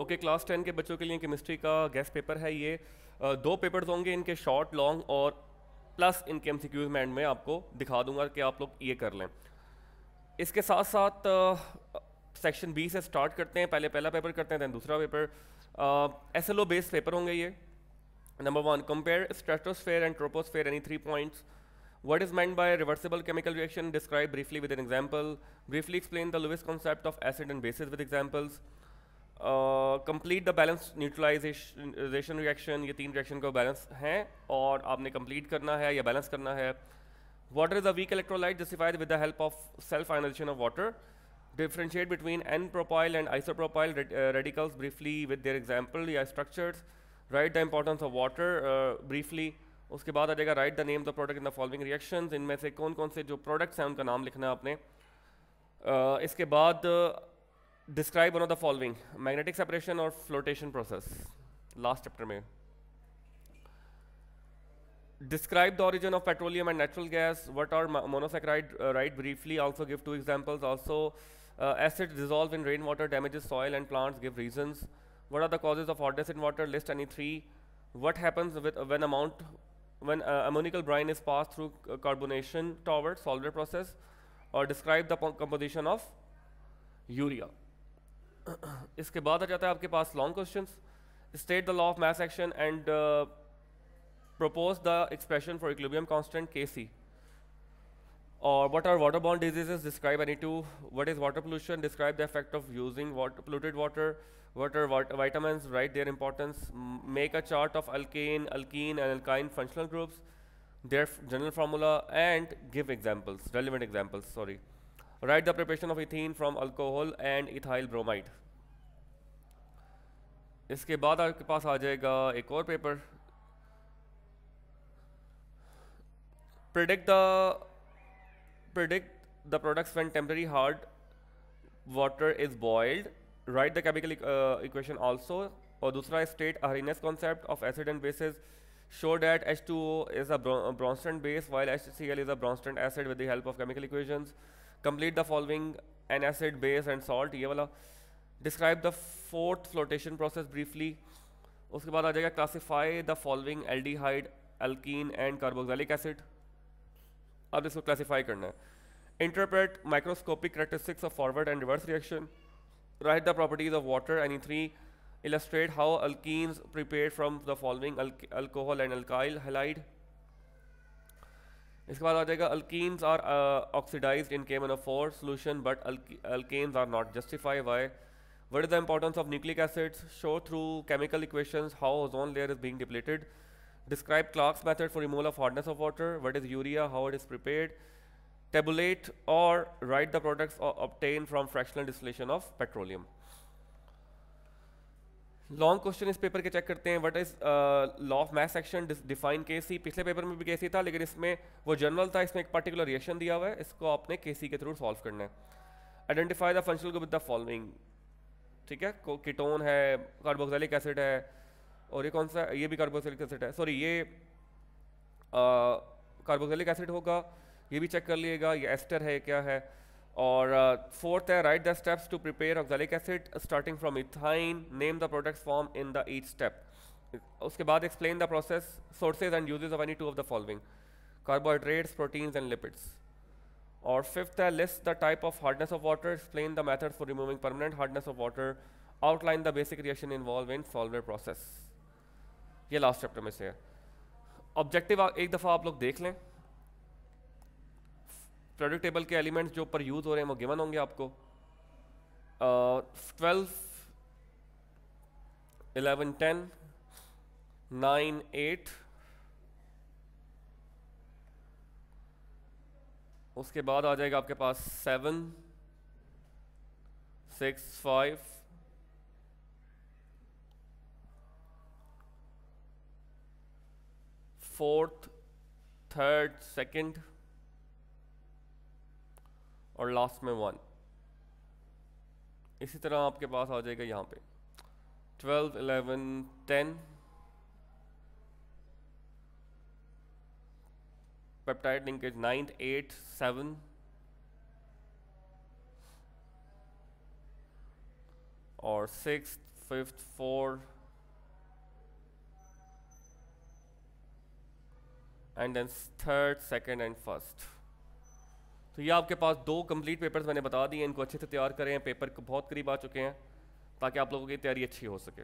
Okay class ten के बच्चों के लिए केमिस्ट्री का गेस्ट पेपर है ये दो पेपर्स होंगे इनके शॉर्ट लॉन्ग और प्लस इनके एम में एंड में आपको दिखा दूँगा कि आप लोग ये कर लें इसके साथ साथ सेक्शन बी से स्टार्ट करते हैं, पहले पहला पेपर करते हैं दैन दूसरा paper S L O based paper होंगे ये number one compare stratosphere and troposphere any three points What is meant by reversible chemical reaction? Describe briefly with an example. Briefly explain the Lewis concept of acid and bases with examples. Complete the balance neutralisation reaction ये तीन reaction का balance हैं और आपने complete करना है या balance करना है। Water is a weak electrolyte justified with the help of self ionisation of water differentiate between n propyl and uh, radicals briefly with their example या structures. Write the importance of water briefly उसके बाद आ जाएगा write the name the product in the following reactions इनमें से कौन कौन से जो प्रोडक्ट्स हैं उनका नाम लिखना है आपने। uh, इसके बाद describe one of the following magnetic separation or flotation process last chapter mein describe the origin of petroleum and natural gas. What are monosaccharide uh, write briefly also give two examples. Also uh, acids in rainwater damages soil and plants give reasons. What are the causes of hardness in water? List any three. What happens with when amount when uh, ammonical brine is passed through carbonation towards solvent process? Or describe the composition of urea इसके बाद आ जाता है आपके पास long question state the law of mass action and propose the expression for equilibrium constant Kc. Or what are waterborne diseases? Describe any two. What is water pollution? Describe the effect of using water, polluted water. What are what vitamins? Write their importance. M make a chart of alkane, alkene, and alkyne functional groups, their general formula, and give examples, relevant examples. Sorry. Write the preparation of ethene from alcohol and ethyl bromide. इसके बाद आपके पास आ जाएगा एक और paper predict predict the products when temporary hard water is boiled write the chemical equation also और दूसरा state Arrhenius concept of acid and bases show that H two O is a strong base while H C L is a strong acid with of chemical equation complete the following an acid base and salt ये वाला describe the fourth flotation process briefly उसके बाद आ जाएगा classify the following aldehyde alkene and carboxylic acid अब इसको classify करना है interpret microscopic characteristics of forward and reverse reaction write the properties of water any three illustrate how alkenes prepared from the following alcohol and alkyl halide इसके बाद आ जाएगा alkenes are oxidised in KMnO4 solution but alkanes are not justified why what is the importance of nucleic acid show through chemical equation how ozone layer is being depleted describe Clark's method for removal of hardness of water what is urea how it is prepare tabulate और write the products obtain from fractional distillation of petroleum long question इस paper के check करते हैं. What is law of mass action define K C पिछले paper में भी के सी था, लेकिन इसमें वो जनरल था, इसमें एक पर्टिकुलर रिएक्शन दिया हुआ है. इसको आपने के सी के थ्रू सॉल्व करना है. Identify the function with the following ठीक है? कीटोन है कार्बोक्सिलिक एसिड है, और ये कौन सा ये भी कार्बोक्सिलिक एसिड है। सॉरी ये कार्बोक्सिलिक एसिड होगा, ये भी चेक कर लिएगा, ये एस्टर है क्या है? और फोर्थ है write the steps to prepare oxalic acid starting from ethyne name the products form in the each step उसके बाद explain the process sources and uses of any two of the following carbohydrates proteins and lipids. और fifth है list the type of hardness of water explain the method for removing permanent hardness of water outline the basic reaction involve in Solvay process ये last chapter में से है। Objective एक दफ़ा आप लोग देख लें। प्रोडक्टेबल के एलिमेंट्स जो पर यूज़ हो रहे हैं, वो गिवन होंगे आपको। Twelve eleven ten nine eight उसके बाद आ जाएगा आपके पास seven six five fourth third second और लास्ट में वन इसी तरह आपके पास आ जाएगा यहाँ पे. Twelve eleven ten peptide linkage ninth eight seven और six fifth fourth and then third second and first तो ये आपके पास दो कंप्लीट पेपर्स मैंने बता दिए, इनको अच्छे से तैयार करें पेपर बहुत करीब आ चुके हैं, ताकि आप लोगों की तैयारी अच्छी हो सके।